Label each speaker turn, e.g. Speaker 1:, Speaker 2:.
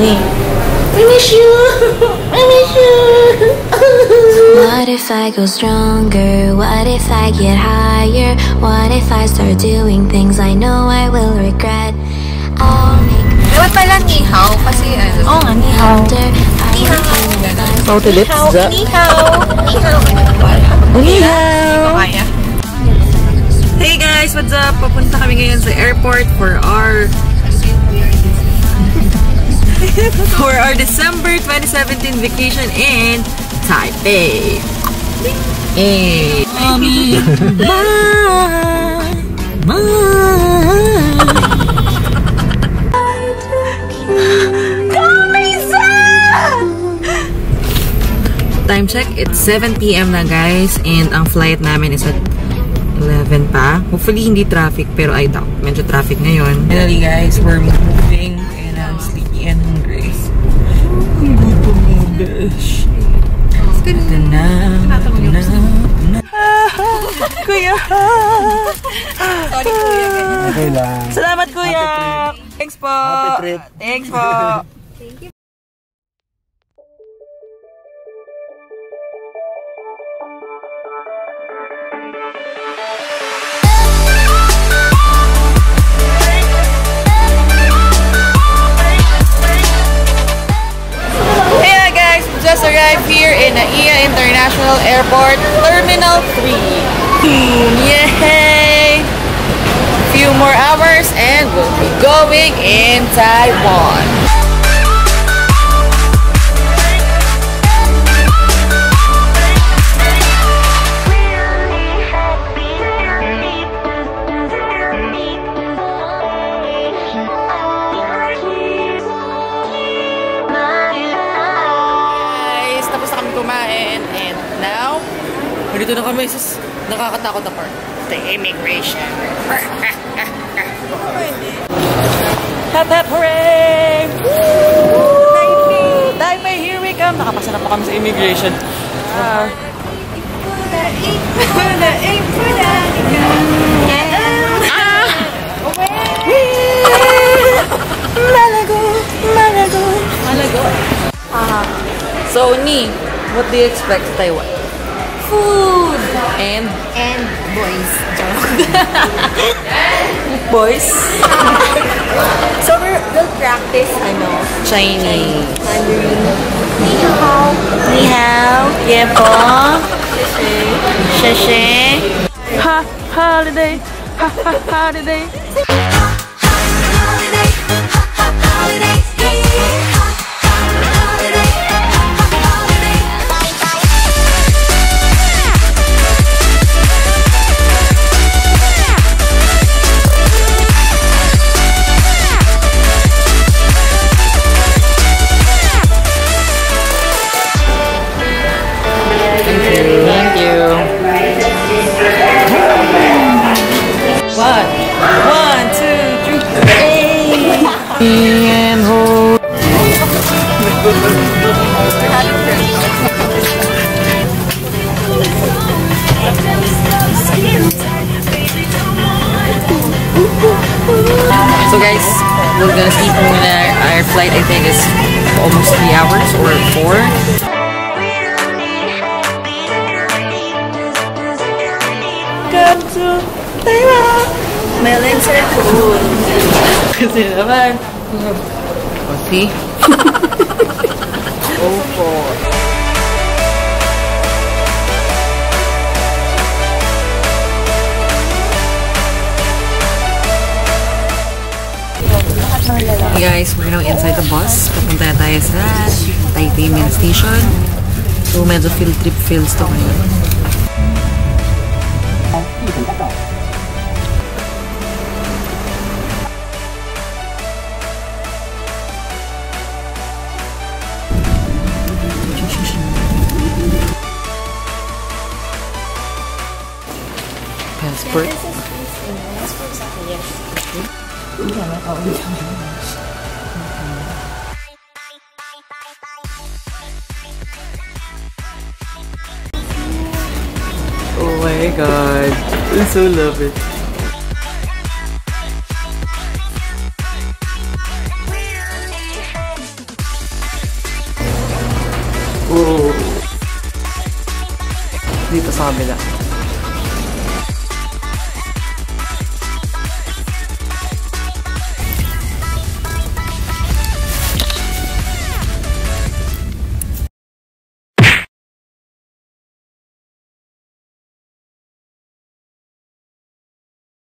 Speaker 1: Ni. I miss you. I miss you.
Speaker 2: What if I go stronger? What if I get higher? What if I start doing things I know I will regret? I'll make
Speaker 3: Dapat pala nihaw kasi ano.
Speaker 1: Oo nga, ni hao.
Speaker 2: after I
Speaker 1: How to lips?
Speaker 3: Nihaw. Nihaw.
Speaker 1: Ni hao.
Speaker 3: Kaya.
Speaker 1: Hey guys, what's up? Papunta kami ngayon sa airport for our for our December 2017 vacation in Taipei. Hey. Mommy. Bye. Bye. Time check, it's 7 p.m. na guys and ang flight namin is at 11 pa. Hopefully hindi traffic pero I doubt. Medyo traffic ngayon. Finally guys, we're moving Ito na. na. Kuya!
Speaker 3: Sorry, kuya.
Speaker 4: Okay lang.
Speaker 1: Salamat kuya! Thanks po!
Speaker 4: Happy trip.
Speaker 1: Thanks po! Hey International Airport, Terminal 3. Hmm, yay! Few more hours and we'll be going in Taiwan. Now, dito na kami sa nakakatakot na part. The immigration. Hep hep hooray! Woo! Taipei, here we come! Nakapasa na po kami sa immigration. Ah. Malago! Malago! Malago? So, Ni, what do you expect sa Taiwan?
Speaker 3: Food.
Speaker 1: And
Speaker 3: And boys.
Speaker 1: Boys?
Speaker 3: so, we're, we'll practice, ano,
Speaker 1: Chinese.
Speaker 3: Mandarin. Ni hao.
Speaker 1: Ni hao. Yeah po. Sheshe. Ha, holiday. Ha, ha, holiday. Thank we're gonna sleep muna. Our flight I think is almost three hours or four. Come to Taiwan!
Speaker 3: My legs are cool.
Speaker 1: Kasi naman. See? Opo. Hey guys, we're now inside the bus. Papunta na tayo sa Taipei Station. So, medyo field trip feels to ngayon. Passport. Oh my god. I so love it. Whoa. Dito sa kabila.